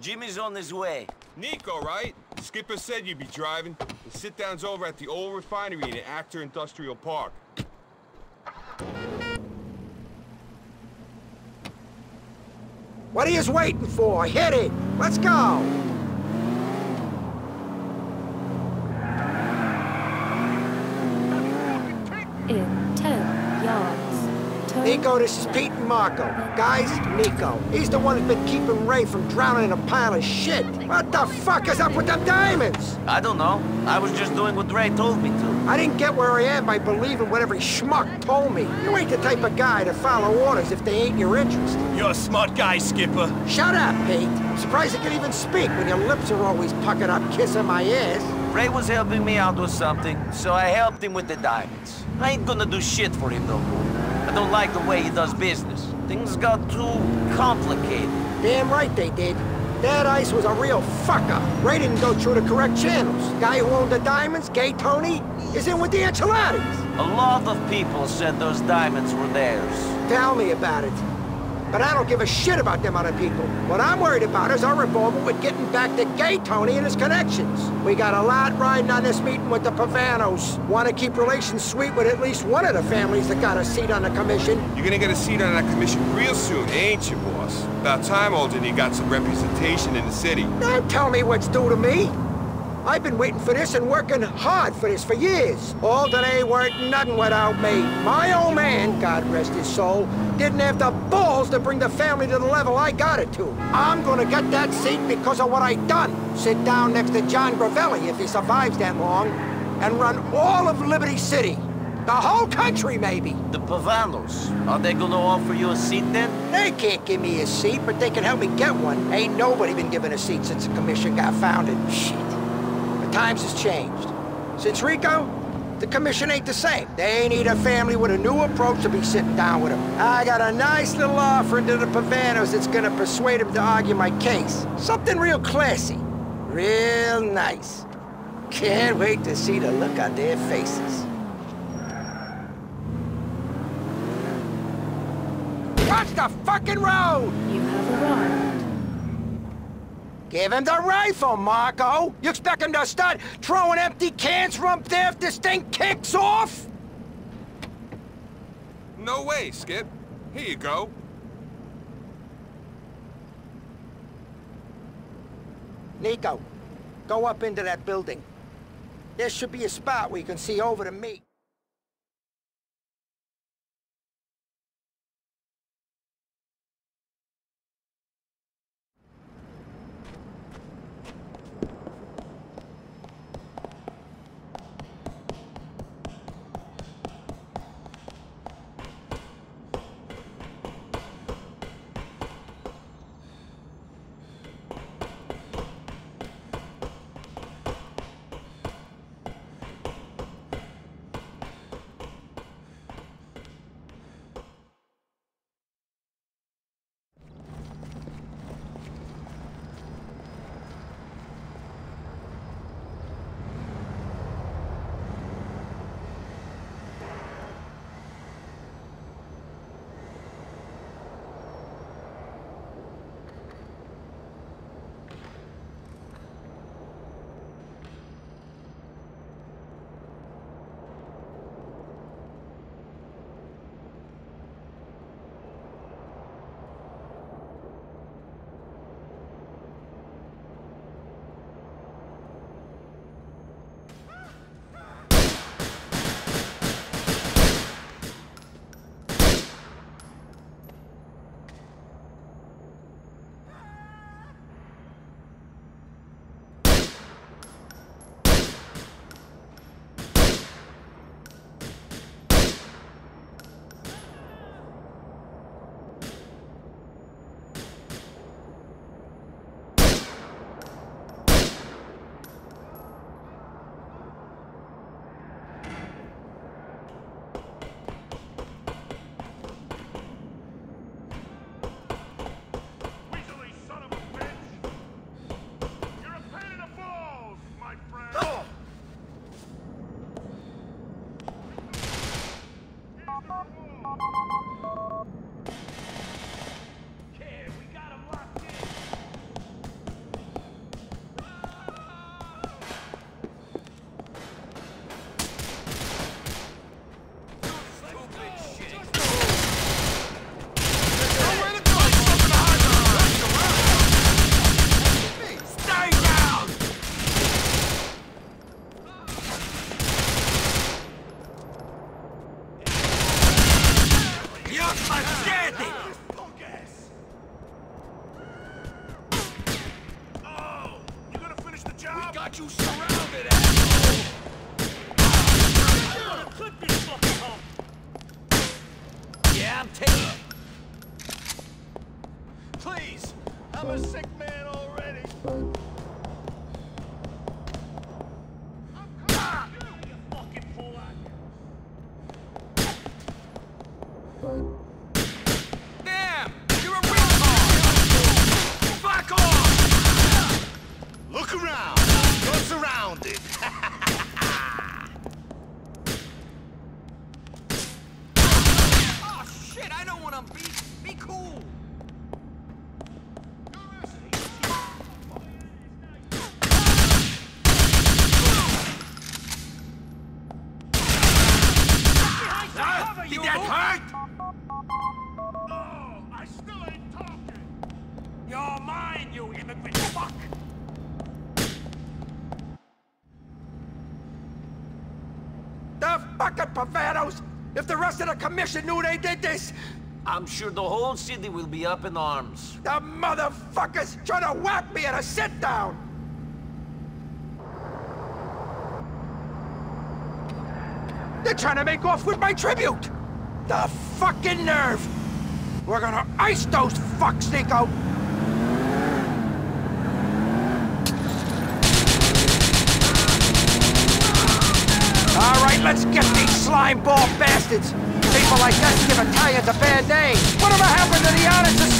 Jimmy's on his way. Nico, right? Skipper said you'd be driving. The sit-down's over at the old refinery in the Acter Industrial Park. What are you waiting for? Hit it! Let's go! Nico, this is Pete and Marco. Guys, Nico. He's the one who's been keeping Ray from drowning in a pile of shit. What the fuck is up with them diamonds? I don't know. I was just doing what Ray told me to. I didn't get where I am by believing what every schmuck told me. You ain't the type of guy to follow orders if they ain't your interest. You're a smart guy, Skipper. Shut up, Pete. I'm surprised you can even speak when your lips are always puckered up kissing my ass. Ray was helping me out with something, so I helped him with the diamonds. I ain't gonna do shit for him no more. I don't like the way he does business. Things got too complicated. Damn right they did. That ice was a real fucker. Ray didn't go through the correct channels. Guy who owned the diamonds, Gay Tony, is in with the Ancelottis. A lot of people said those diamonds were theirs. Tell me about it. But I don't give a shit about them other people. What I'm worried about is our involvement with getting back to Gay Tony and his connections. We got a lot riding on this meeting with the Pavanos. Want to keep relations sweet with at least one of the families that got a seat on the commission. You're gonna get a seat on that commission real soon, ain't you, boss? About time, Alderney got some representation in the city. Don't tell me what's due to me. I've been waiting for this and working hard for this for years. All today weren't nothing without me. My old man, God rest his soul, didn't have the balls to bring the family to the level I got it to. I'm gonna get that seat because of what I done. Sit down next to John Gravelli if he survives that long, and run all of Liberty City. The whole country, maybe. The Pavanos, are they gonna offer you a seat then? They can't give me a seat, but they can help me get one. Ain't nobody been given a seat since the commission got founded. Shit. Times has changed. Since RICO, the commission ain't the same. They need a family with a new approach to be sitting down with them. I got a nice little offering to the Pavanos that's gonna persuade them to argue my case. Something real classy. Real nice. Can't wait to see the look on their faces. Watch the fucking road! You have arrived. Give him the rifle, Marco! You expect him to start throwing empty cans from up there if this thing kicks off? No way, Skip. Here you go. Nico, go up into that building. There should be a spot where you can see over to me. どうも。Shit! I don't want to be. Be cool. Huh? Did that hurt? Oh, I still ain't talking! You're mine, you immigrant fuck! The fucking Pavanos! If the rest of the commission knew they did this, I'm sure the whole city will be up in arms. the motherfuckers trying to whack me at a sit-down! They're trying to make off with my tribute! The fucking nerve! We're gonna ice those fucks, Nico! All right, let's get these slime ball bastards! People like us give Italians a bad name. Whatever happened to the honest